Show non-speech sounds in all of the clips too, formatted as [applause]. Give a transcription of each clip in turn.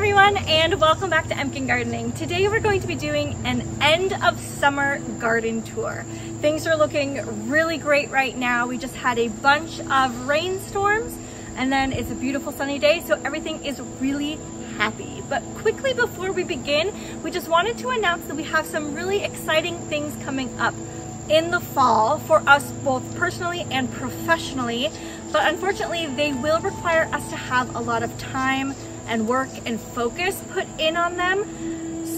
everyone and welcome back to Emken Gardening. Today we're going to be doing an end of summer garden tour. Things are looking really great right now. We just had a bunch of rainstorms and then it's a beautiful sunny day so everything is really happy. But quickly before we begin, we just wanted to announce that we have some really exciting things coming up in the fall for us both personally and professionally. But unfortunately, they will require us to have a lot of time and work and focus put in on them.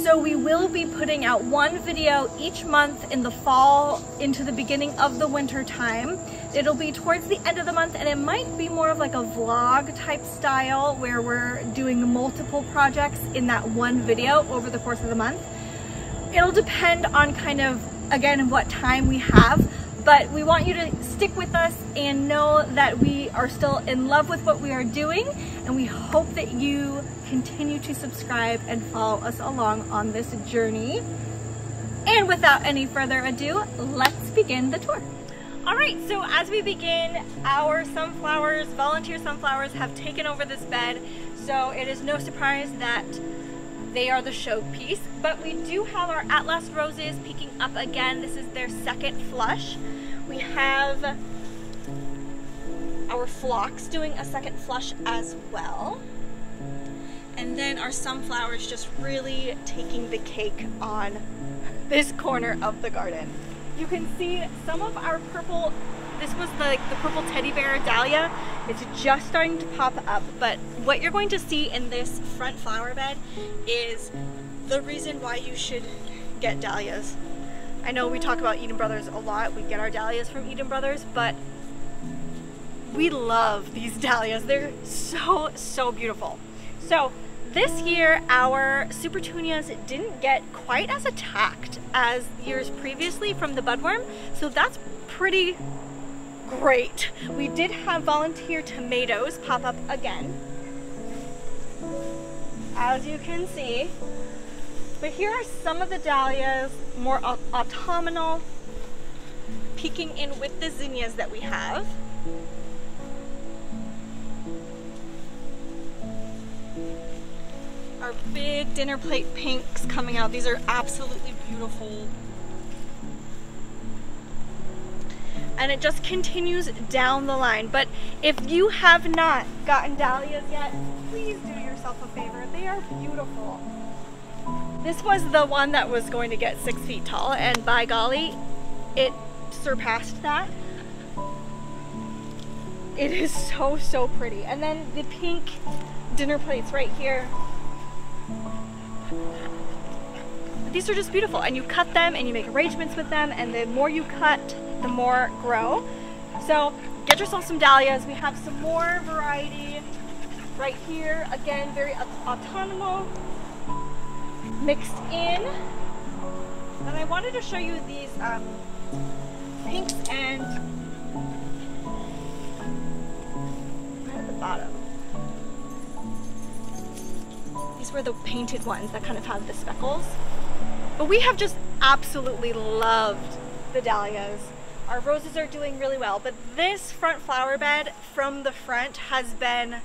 So we will be putting out one video each month in the fall into the beginning of the winter time. It'll be towards the end of the month and it might be more of like a vlog type style where we're doing multiple projects in that one video over the course of the month. It'll depend on kind of, again, what time we have but we want you to stick with us and know that we are still in love with what we are doing and we hope that you continue to subscribe and follow us along on this journey. And without any further ado, let's begin the tour. All right, so as we begin, our sunflowers, volunteer sunflowers have taken over this bed. So it is no surprise that they are the showpiece, but we do have our Atlas roses peeking up again. This is their second flush. We have our phlox doing a second flush as well. And then our sunflowers just really taking the cake on this corner of the garden. You can see some of our purple this was the, the purple teddy bear dahlia. It's just starting to pop up, but what you're going to see in this front flower bed is the reason why you should get dahlias. I know we talk about Eden Brothers a lot. We get our dahlias from Eden Brothers, but we love these [laughs] dahlias. They're so, so beautiful. So this year, our Supertunias didn't get quite as attacked as years previously from the budworm, so that's pretty great. We did have volunteer tomatoes pop up again. As you can see. But here are some of the dahlias, more autumnal, peeking in with the zinnias that we have. Our big dinner plate pinks coming out. These are absolutely beautiful and it just continues down the line. But if you have not gotten dahlias yet, please do yourself a favor. They are beautiful. This was the one that was going to get six feet tall, and by golly, it surpassed that. It is [laughs] so, so pretty. And then the pink dinner plates right here. These are just beautiful, and you cut them and you make arrangements with them, and the more you cut, the more grow. So get yourself some dahlias. We have some more variety right here. Again, very autumnal, mixed in. And I wanted to show you these um, pinks and right at the bottom. These were the painted ones that kind of have the speckles. But we have just absolutely loved the dahlias. Our roses are doing really well, but this front flower bed from the front has been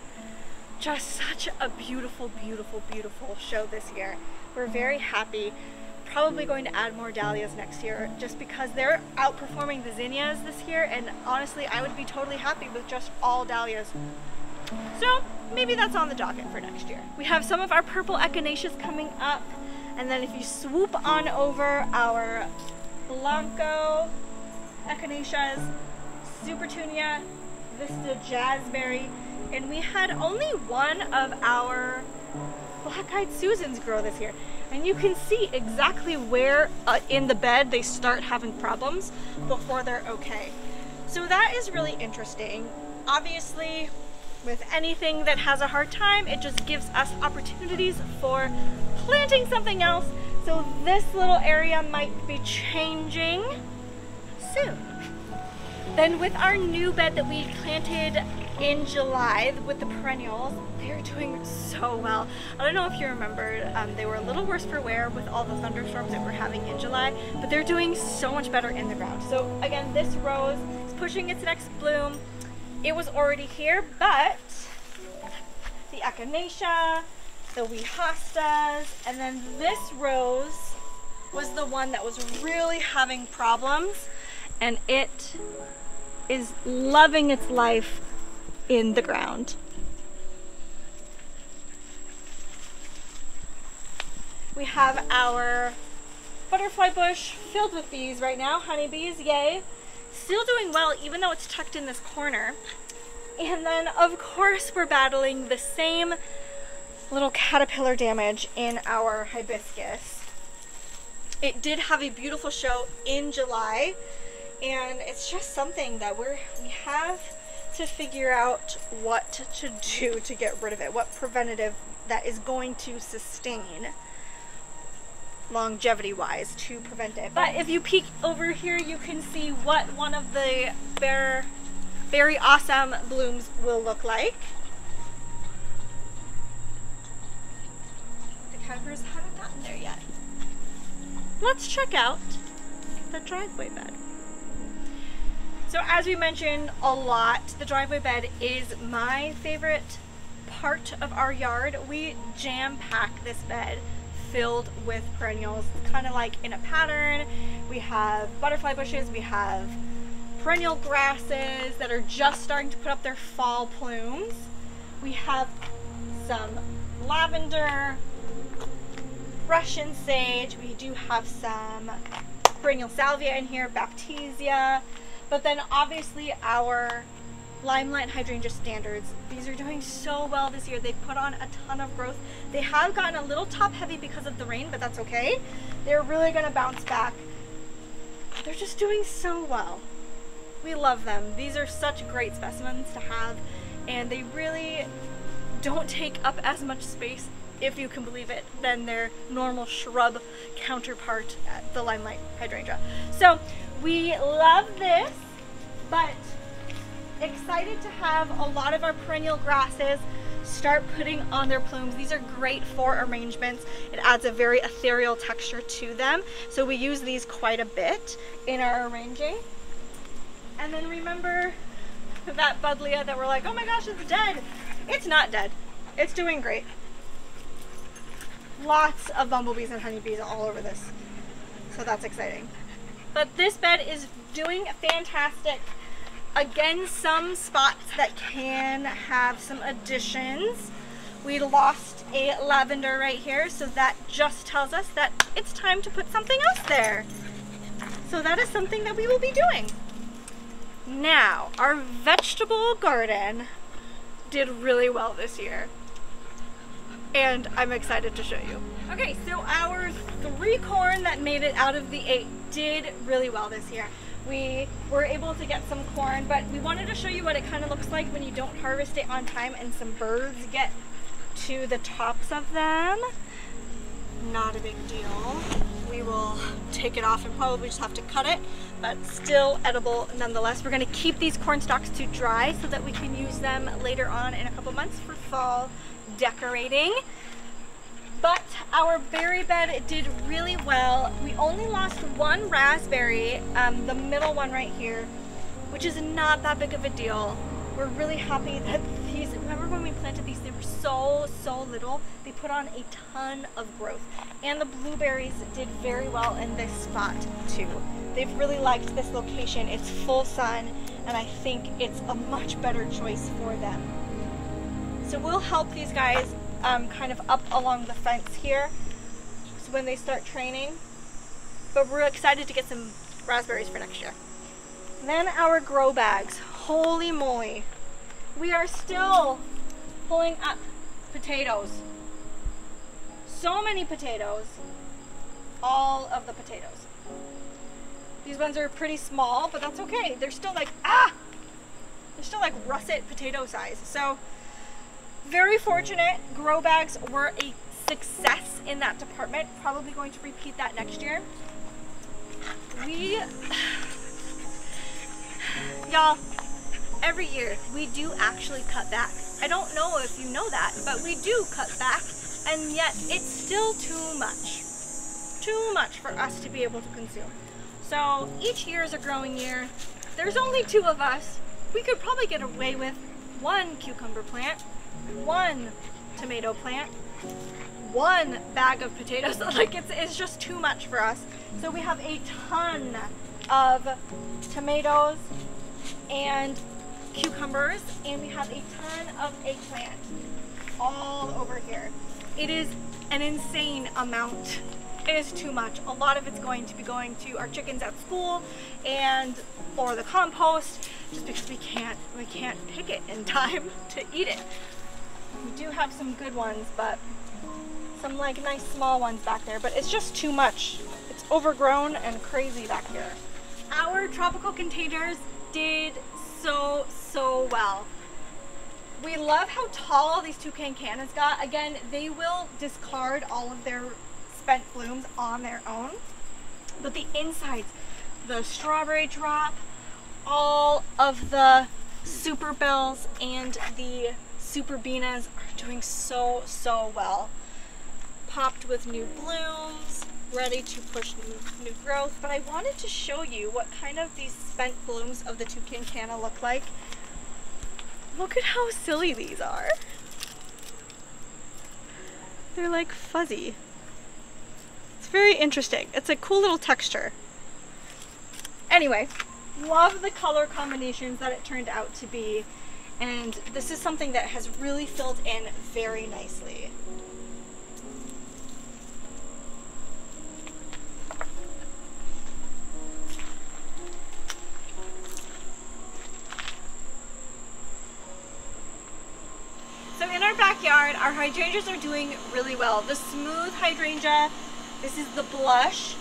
just such a beautiful, beautiful, beautiful show this year. We're very happy. Probably going to add more dahlias next year just because they're outperforming the zinnias this year and honestly I would be totally happy with just all dahlias. So maybe that's on the docket for next year. We have some of our purple echinaceas coming up and then if you swoop on over our Blanco echinaceas, Supertunia, Vista Jazzberry, and we had only one of our black-eyed Susans grow this year. And you can see exactly where uh, in the bed they start having problems before they're okay. So that is really interesting. Obviously, with anything that has a hard time, it just gives us opportunities for planting something else. So this little area might be changing soon. Then with our new bed that we planted in July with the perennials, they're doing so well. I don't know if you remembered, um, they were a little worse for wear with all the thunderstorms that we're having in July, but they're doing so much better in the ground. So again, this rose is pushing its next bloom. It was already here, but the echinacea, the wee hostas, and then this rose was the one that was really having problems, and it is loving its life in the ground. We have our butterfly bush filled with bees right now, honeybees, yay. Still doing well even though it's tucked in this corner. And then of course we're battling the same little caterpillar damage in our hibiscus. It did have a beautiful show in July and it's just something that we're we have to figure out what to do to get rid of it, what preventative that is going to sustain longevity wise to prevent it. But if you peek over here, you can see what one of the bare, very awesome blooms will look like. The caterpillars haven't gotten there yet. Let's check out the driveway bed. So as we mentioned a lot, the driveway bed is my favorite part of our yard. We jam pack this bed filled with perennials, kind of like in a pattern. We have butterfly bushes, we have perennial grasses that are just starting to put up their fall plumes. We have some lavender, Russian sage. We do have some perennial salvia in here, baptisia. But then obviously our Limelight Hydrangea Standards. These are doing so well this year. They've put on a ton of growth. They have gotten a little top heavy because of the rain, but that's okay. They're really gonna bounce back. They're just doing so well. We love them. These are such great specimens to have and they really don't take up as much space if you can believe it, than their normal shrub counterpart, the limelight hydrangea. So we love this, but excited to have a lot of our perennial grasses start putting on their plumes. These are great for arrangements. It adds a very ethereal texture to them. So we use these quite a bit in our arranging. And then remember that buddleia that we're like, oh my gosh, it's dead. It's not dead. It's doing great. Lots of bumblebees and honeybees all over this. So that's exciting. But this bed is doing fantastic. Again, some spots that can have some additions. We lost a lavender right here, so that just tells us that it's time to put something else there. So that is something that we will be doing. Now, our vegetable garden did really well this year. And I'm excited to show you. Okay, so our three corn that made it out of the eight did really well this year we were able to get some corn, but we wanted to show you what it kind of looks like when you don't harvest it on time and some birds get to the tops of them. Not a big deal. We will take it off and probably just have to cut it, but still edible nonetheless. We're gonna keep these corn stalks to dry so that we can use them later on in a couple months for fall decorating. But our berry bed did really well. We only lost one raspberry, um, the middle one right here, which is not that big of a deal. We're really happy that these, remember when we planted these, they were so, so little. They put on a ton of growth. And the blueberries did very well in this spot too. They've really liked this location. It's full sun and I think it's a much better choice for them. So we'll help these guys um, kind of up along the fence here so when they start training. But we're excited to get some raspberries for next year. then our grow bags. Holy moly. We are still pulling up potatoes. So many potatoes. All of the potatoes. These ones are pretty small, but that's okay. They're still like, ah! They're still like russet potato size. So very fortunate. Grow bags were a success in that department. Probably going to repeat that next year. We, [sighs] y'all, every year we do actually cut back. I don't know if you know that, but we do cut back and yet it's still too much. Too much for us to be able to consume. So each year is a growing year. There's only two of us. We could probably get away with one cucumber plant one tomato plant, one bag of potatoes. [laughs] like it's, it's just too much for us. So we have a ton of tomatoes and cucumbers and we have a ton of eggplant all over here. It is an insane amount. It is too much. A lot of it's going to be going to our chickens at school and or the compost just because we can't we can't pick it in [laughs] time to eat it. We do have some good ones, but some like nice small ones back there, but it's just too much. It's overgrown and crazy back here. Our tropical containers did so, so well. We love how tall these toucan cannas got. Again, they will discard all of their spent blooms on their own. But the insides, the strawberry drop, all of the Superbells and the Superbenas are doing so, so well. Popped with new blooms, ready to push new, new growth. But I wanted to show you what kind of these spent blooms of the toucan canna look like. Look at how silly these are. They're like fuzzy. It's very interesting. It's a cool little texture. Anyway, love the color combinations that it turned out to be. And this is something that has really filled in very nicely. So in our backyard, our hydrangeas are doing really well. The smooth hydrangea, this is the blush,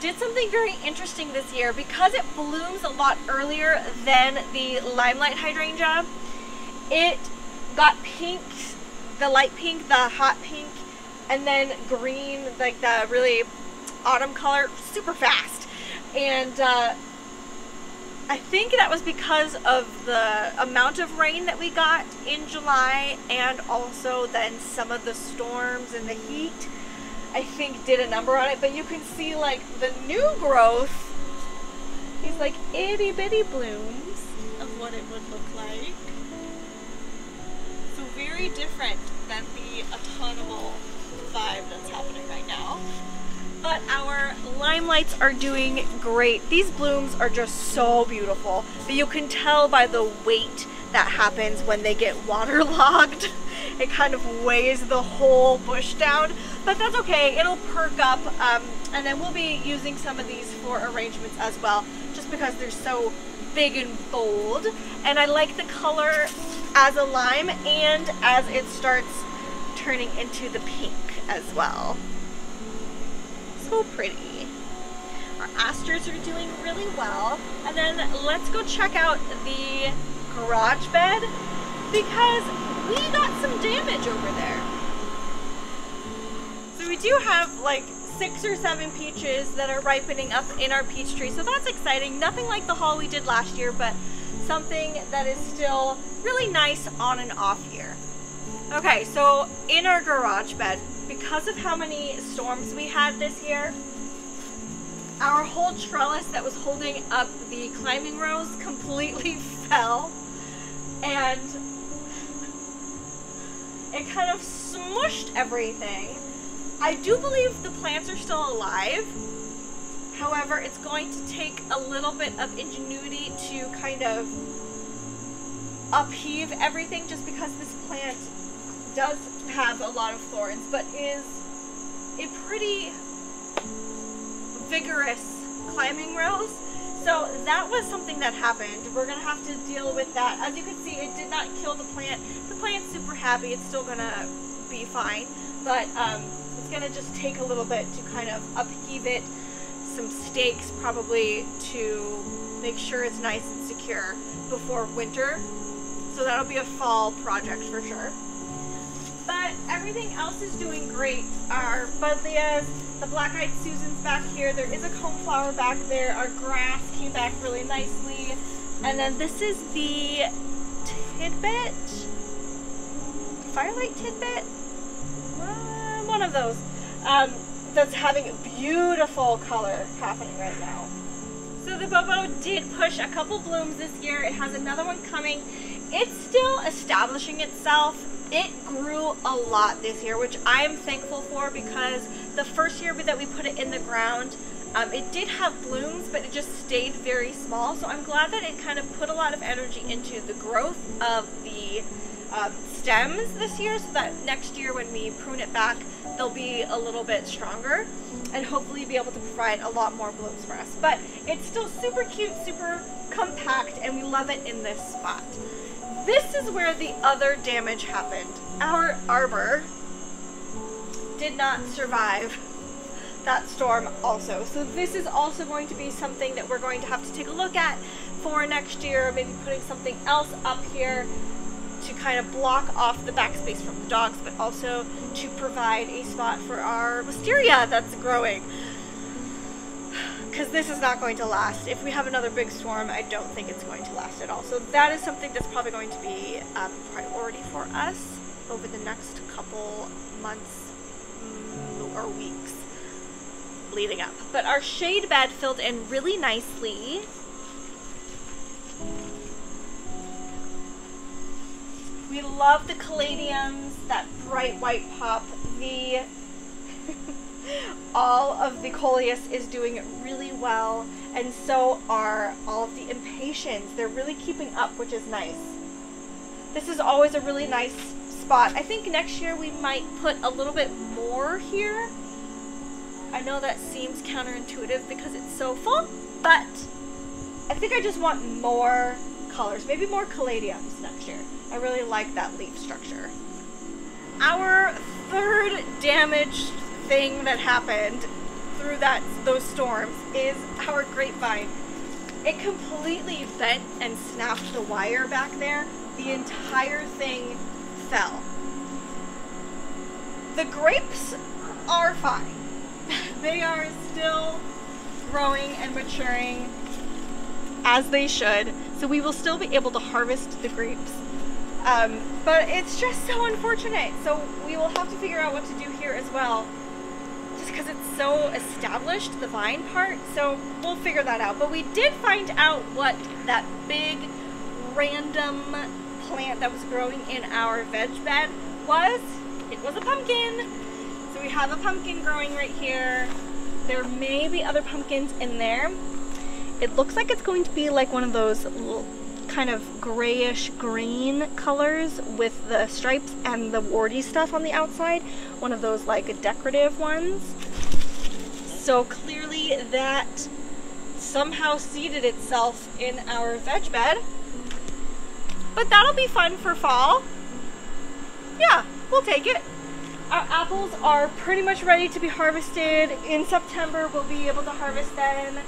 did something very interesting this year because it blooms a lot earlier than the limelight hydrangea. It got pink, the light pink, the hot pink, and then green, like the really autumn color, super fast. And uh, I think that was because of the amount of rain that we got in July and also then some of the storms and the heat I think did a number on it but you can see like the new growth these like itty bitty blooms of what it would look like very different than the autumnal vibe that's happening right now but our limelights are doing great. These blooms are just so beautiful, but you can tell by the weight that happens when they get [laughs] waterlogged. It kind of weighs the whole bush down, but that's okay. It'll perk up, um, and then we'll be using some of these for arrangements as well, just because they're so big and bold. And I like the color as a lime and as it starts turning into the pink as well so pretty. Our asters are doing really well. And then let's go check out the garage bed because we got some damage over there. So we do have like six or seven peaches that are ripening up in our peach tree. So that's exciting. Nothing like the haul we did last year, but something that is still really nice on and off here. Okay, so in our garage bed, because of how many storms we had this year, our whole trellis that was holding up the climbing rose completely [laughs] fell and it kind of smushed everything. I do believe the plants are still alive. However, it's going to take a little bit of ingenuity to kind of upheave everything just because this plant does have a lot of thorns, but is a pretty vigorous climbing rose. So that was something that happened. We're gonna have to deal with that. As you can see, it did not kill the plant. The plant's super happy. It's still gonna be fine, but um, it's gonna just take a little bit to kind of upheave it. Some stakes probably to make sure it's nice and secure before winter. So that'll be a fall project for sure. But everything else is doing great. Our buddleias, the black-eyed Susans back here. There is a coneflower back there. Our grass came back really nicely. And then this is the tidbit. Firelight tidbit? One of those. Um, that's having beautiful color happening right now. So the Bobo did push a couple blooms this year. It has another one coming. It's still establishing itself it grew a lot this year, which I'm thankful for because the first year that we put it in the ground, um, it did have blooms, but it just stayed very small. So I'm glad that it kind of put a lot of energy into the growth of the um, stems this year so that next year when we prune it back, they'll be a little bit stronger and hopefully be able to provide a lot more blooms for us. But it's still super cute, super compact, and we love it in this spot. This is where the other damage happened. Our arbor did not survive that storm also. So this is also going to be something that we're going to have to take a look at for next year, maybe putting something else up here kind of block off the backspace from the dogs, but also to provide a spot for our wisteria that's growing. Because this is not going to last. If we have another big storm, I don't think it's going to last at all. So that is something that's probably going to be a um, priority for us over the next couple months mm, or weeks leading up. But our shade bed filled in really nicely. We love the caladiums, that bright white pop. The [laughs] all of the coleus is doing really well, and so are all of the impatiens. They're really keeping up, which is nice. This is always a really nice spot. I think next year we might put a little bit more here. I know that seems counterintuitive because it's so full, but I think I just want more colors, maybe more caladiums next year. I really like that leaf structure. Our third damaged thing that happened through that those storms is our grapevine. It completely bent and snapped the wire back there. The entire thing fell. The grapes are fine. [laughs] they are still growing and maturing as they should. So we will still be able to harvest the grapes. Um, but it's just so unfortunate. So we will have to figure out what to do here as well. Just because it's so established, the vine part. So we'll figure that out. But we did find out what that big random plant that was growing in our veg bed was. It was a pumpkin. So we have a pumpkin growing right here. There may be other pumpkins in there. It looks like it's going to be like one of those kind of grayish green colors with the stripes and the warty stuff on the outside. One of those like decorative ones. So clearly that somehow seeded itself in our veg bed. But that'll be fun for fall. Yeah, we'll take it. Our apples are pretty much ready to be harvested. In September, we'll be able to harvest them.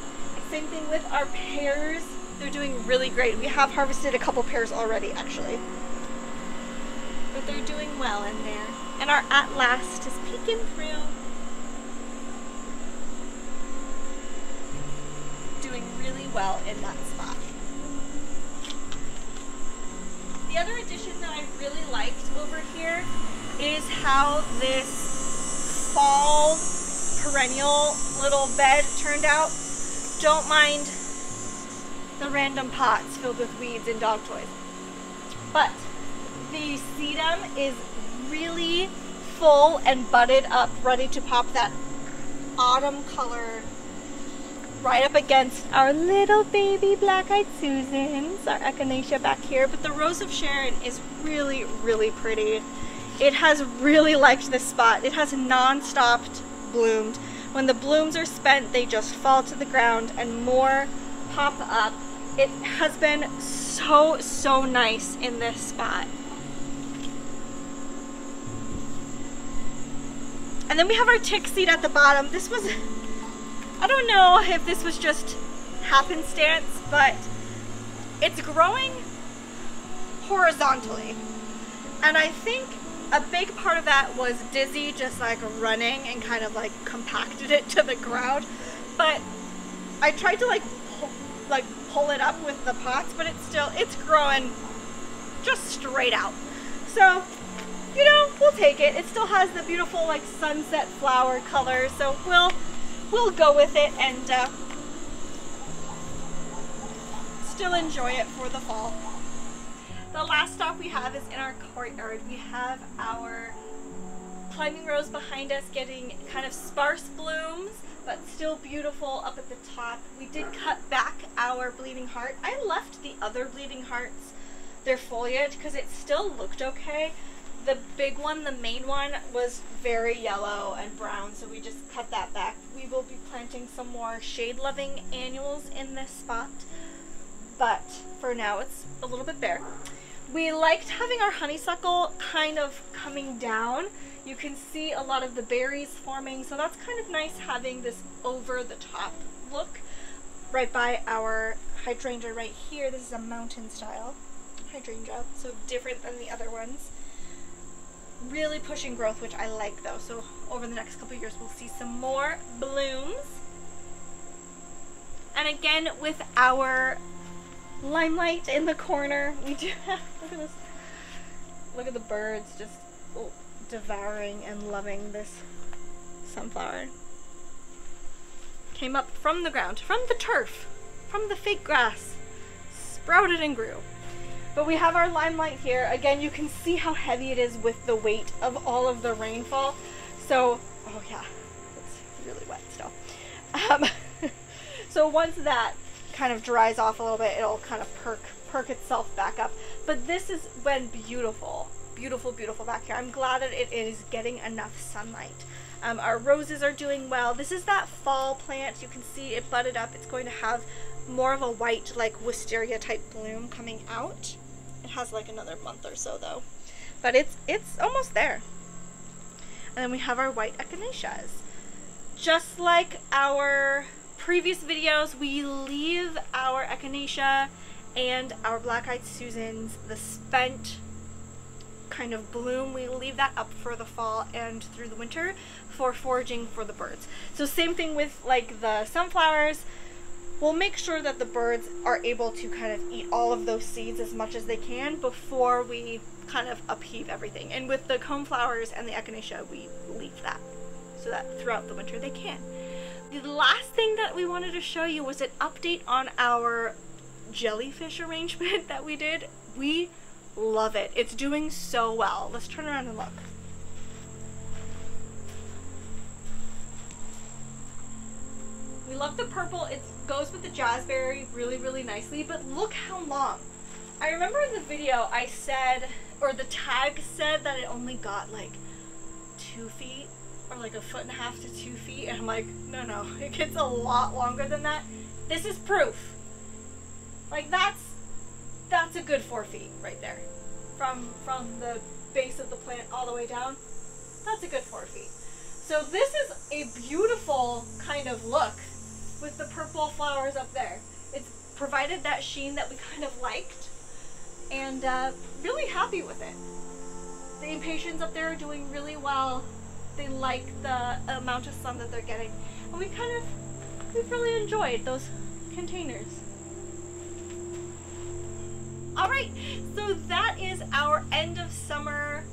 Same thing with our pears. They're doing really great. We have harvested a couple pears already, actually. But they're doing well in there. And our Atlas is peeking through. Doing really well in that spot. The other addition that I really liked over here is how this fall perennial little bed turned out. Don't mind the random pots filled with weeds and dog toys. But the sedum is really full and budded up, ready to pop that autumn color right up against our little baby black-eyed Susans, our echinacea back here. But the Rose of Sharon is really, really pretty. It has really liked this spot. It has non-stopped bloomed. When the blooms are spent, they just fall to the ground and more pop up. It has been so, so nice in this spot. And then we have our tick seed at the bottom. This was, [laughs] I don't know if this was just happenstance, but it's growing horizontally. And I think a big part of that was Dizzy just like running and kind of like compacted it to the ground. But I tried to like pull, it up with the pots, but it's still it's growing just straight out. So, you know, we'll take it. It still has the beautiful like sunset flower color, so we'll we'll go with it and uh, still enjoy it for the fall. The last stop we have is in our courtyard. We have our climbing rose behind us getting kind of sparse blooms but still beautiful up at the top. We did cut back our bleeding heart. I left the other bleeding hearts, their foliage, because it still looked okay. The big one, the main one, was very yellow and brown, so we just cut that back. We will be planting some more shade-loving annuals in this spot, but for now it's a little bit bare. We liked having our honeysuckle kind of coming down you can see a lot of the berries forming, so that's kind of nice having this over the top look right by our hydrangea right here. This is a mountain style hydrangea, so different than the other ones. Really pushing growth, which I like though. So over the next couple years, we'll see some more blooms. And again, with our limelight in the corner, we do [laughs] have, look at this, look at the birds just, oh, devouring and loving this sunflower. Came up from the ground, from the turf, from the fake grass, sprouted and grew. But we have our limelight here. Again, you can see how heavy it is with the weight of all of the rainfall. So, oh yeah, it's really wet still. Um, [laughs] so once that kind of dries off a little bit, it'll kind of perk perk itself back up. But this is when beautiful beautiful, beautiful back here. I'm glad that it is getting enough sunlight. Um, our roses are doing well. This is that fall plant. You can see it budded up. It's going to have more of a white, like wisteria type bloom coming out. It has like another month or so though. But it's, it's almost there. And then we have our white echinaceas. Just like our previous videos, we leave our echinacea and our black-eyed Susans, the spent kind of bloom, we leave that up for the fall and through the winter for foraging for the birds. So same thing with like the sunflowers. We'll make sure that the birds are able to kind of eat all of those seeds as much as they can before we kind of upheave everything. And with the coneflowers and the echinacea, we leave that so that throughout the winter they can. The last thing that we wanted to show you was an update on our jellyfish arrangement [laughs] that we did. We Love it. It's doing so well. Let's turn around and look. We love the purple. It goes with the jazzberry really, really nicely, but look how long. I remember in the video I said, or the tag said that it only got like two feet or like a foot and a half to two feet. And I'm like, no, no, [laughs] it gets a lot longer than that. This is proof. Like that's that's a good four feet right there. From, from the base of the plant all the way down, that's a good four feet. So this is a beautiful kind of look with the purple flowers up there. It's provided that sheen that we [laughs] kind of liked and uh, really happy with it. The impatiens up there are doing really well. They like the amount of sun that they're getting. And we kind of, we've really enjoyed those containers. All right, so that is our end of summer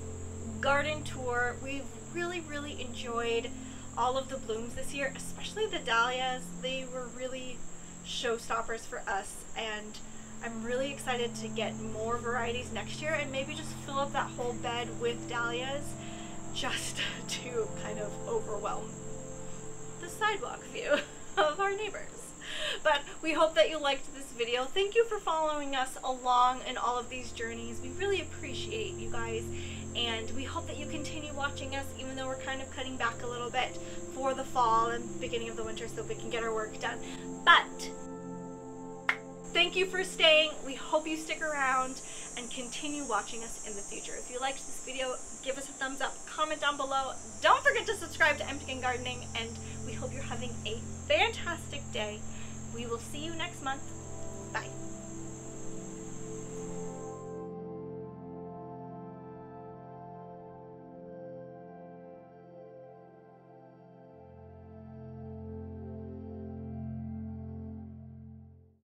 garden tour. We've really, really enjoyed all of the blooms this year, especially the dahlias. They were really showstoppers for us, and I'm really excited to get more varieties next year and maybe just fill up that whole bed with dahlias just [laughs] to kind of overwhelm the sidewalk view [laughs] of our neighbors. But we hope that you liked this video. Thank you for following us along in all of these journeys. We really appreciate you guys and we hope that you continue watching us even though we're kind of cutting back a little bit for the fall and beginning of the winter so we can get our work done. But thank you for staying. We hope you stick around and continue watching us in the future. If you liked this video, give us a thumbs up, comment down below. Don't forget to subscribe to Emken Gardening and we hope you're having a fantastic day. We will see you next month. Bye.